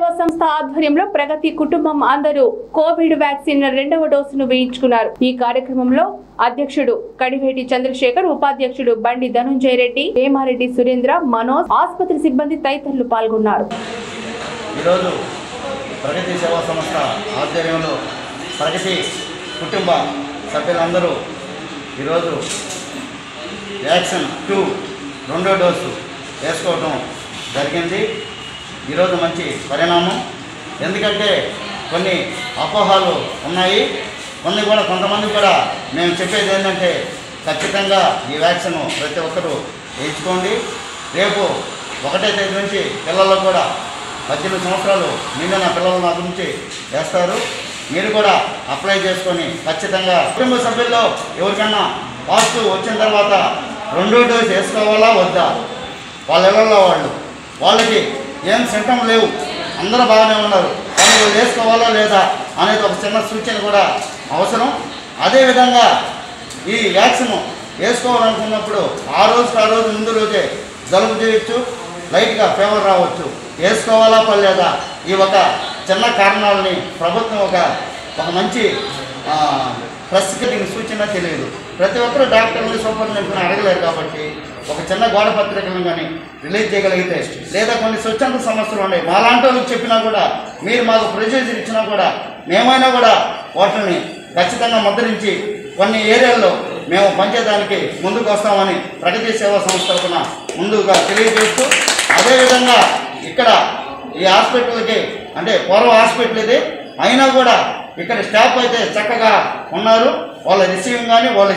సేవా సంస్థ ఆధ్వర్యంలో ప్రగతి కుటుంబం అందరూ కోవిడ్ వ్యాక్సిన్ రెండవ డోసును వేయించుకున్నారు. ఈ కార్యక్రమంలో అధ్యక్షుడు కడివేటి చంద్రశేఖర్ ఉపాధ్యక్షుడు బండి ధనుంజయ రెడ్డి వేమారెడ్డి సురేంద్ర మనోజ్ ఆసుపత్రి సిబ్బంది తదితరులు పాల్గొన్నారు. ఈరోజు ప్రగతి సేవా సంస్థ ఆధ్వర్యంలో ప్రగతి కుటుంబ సభ్యులందరూ ఈరోజు వ్యాక్సిన్ టూ రెండో డోసు వేసుకోవడం జరిగింది. ఈరోజు మంచి పరిణామం. ఎందుకంటే కొన్ని అపోహాలు ఉన్నాయి. కొన్ని కూడా కొంతమంది కూడా మేము చెప్పేది ఏంటంటే ఖచ్చితంగా ఈ వ్యాక్సిన్ ప్రతి ఒక్కరూ వేయించుకోండి. రేపు ఒకటే తేదీ నుంచి పిల్లల్లో కూడా పద్దెనిమిది సంవత్సరాలు నిండిన పిల్లల నా గురించి వేస్తారు. మీరు కూడా అప్లై చేసుకొని ఖచ్చితంగా కుటుంబ సభ్యుల్లో ఎవరికైనా పాజిటివ్ వచ్చిన తర్వాత రెండో డోస్ వేసుకోవాలా వద్దా? వాళ్ళ ఇళ్ళల్లో వాళ్ళు. వాళ్ళకి ఏం సింటమ్ లేవు. అందరూ బాగానే ఉన్నారు. కానీ వేసుకోవాలా లేదా అనేది ఒక చిన్న సూచన కూడా అవసరం. అదేవిధంగా ఈ వ్యాక్సిన్ వేసుకోవాలనుకున్నప్పుడు ఆ రోజుకి ఆ రోజు ముందు రోజే జలుబు చేయొచ్చు లైట్గా ఫీవర్ రావచ్చు. వేసుకోవాలా పర్లేదా? ఈ ఒక చిన్న కారణాలని ప్రభుత్వం ఒక ఒక మంచి ప్రెస్కి దీని సూచన తెలియదు. ప్రతి ఒక్కరు డాక్టర్ని సూపరింటెండెంట్ని అడగలేరు కాబట్టి ఒక చిన్న గోడ పత్రికలను కానీ రిలీజ్ చేయగలిగితే లేదా కొన్ని స్వచ్ఛంద సమస్యలు ఉన్నాయి. మాలాంటి వాళ్ళకి చెప్పినా కూడా మీరు మాకు ప్రొసీజర్ ఇచ్చినా కూడా మేమైనా కూడా వాటిని ఖచ్చితంగా ముద్రించి కొన్ని ఏరియాల్లో మేము పనిచేయడానికి ముందుకు వస్తామని ప్రగతి సేవా సంస్థ తరఫున ముందుగా తెలియజేస్తూ అదేవిధంగా ఇక్కడ ఈ హాస్పిటల్కి అంటే పూర్వ హాస్పిటల్ ఇది అయినా కూడా ఇక్కడ స్టాఫ్ అయితే చక్కగా ఉన్నారు. వాళ్ళ రిసీవింగ్ కానీ వాళ్ళ